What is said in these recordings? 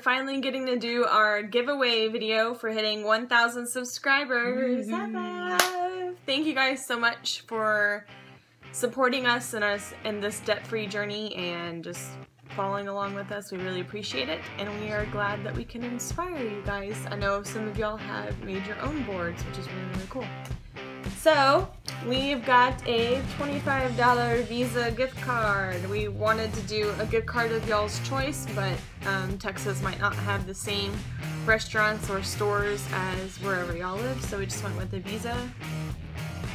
finally getting to do our giveaway video for hitting 1,000 subscribers. Mm-hmm. Thank you guys so much for supporting us in us in this debt-free journey and just following along with us. We really appreciate it, and we are glad that we can inspire you guys. I know some of y'all have made your own boards, which is really, really cool. So, we've got a $25 Visa gift card. We wanted to do a gift card of y'all's choice, but um, Texas might not have the same restaurants or stores as wherever y'all live, so we just went with the Visa.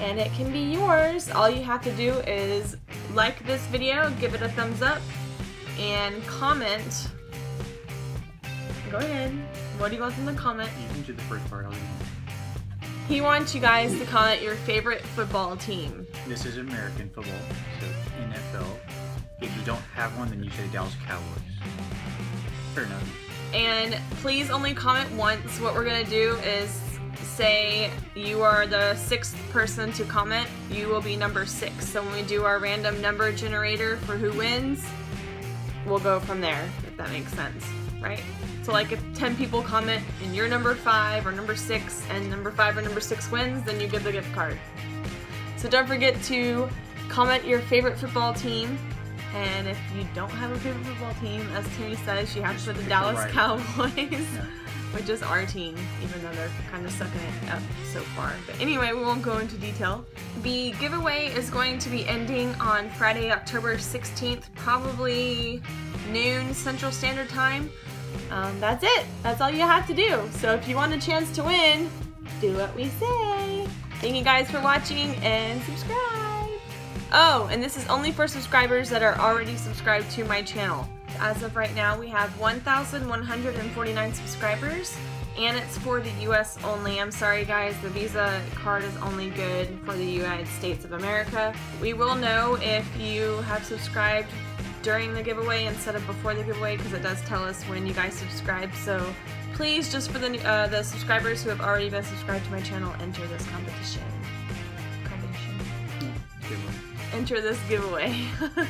And it can be yours. All you have to do is like this video, give it a thumbs up, and comment. Go ahead. What do you want them to comment? You can do the first part. He wants you guys to comment your favorite football team. This is American football, so NFL. If you don't have one, then you say Dallas Cowboys. Fair enough. And please only comment once. What we're gonna do is say you are the sixth person to comment, you will be number six. So when we do our random number generator for who wins, we'll go from there, if that makes sense, right? So like if 10 people comment and you're number five or number six and number five or number six wins, then you get the gift card. So don't forget to comment your favorite football team. And if you don't have a favorite football team, as Timmy says, you have to put the the Dallas right Cowboys, Yeah. which is our team, even though they're kind of sucking it up so far. But anyway, we won't go into detail. The giveaway is going to be ending on Friday, October 16th, probably noon Central Standard Time. Um, that's it. That's all you have to do. So if you want a chance to win, do what we say. Thank you guys for watching and subscribe. Oh, and this is only for subscribers that are already subscribed to my channel. As of right now, we have 1,149 subscribers, and it's for the US only. I'm sorry guys, the Visa card is only good for the United States of America. We will know if you have subscribed during the giveaway instead of before the giveaway because it does tell us when you guys subscribe. So please, just for the, uh, the subscribers who have already been subscribed to my channel, enter this competition. Competition. One. Enter this giveaway.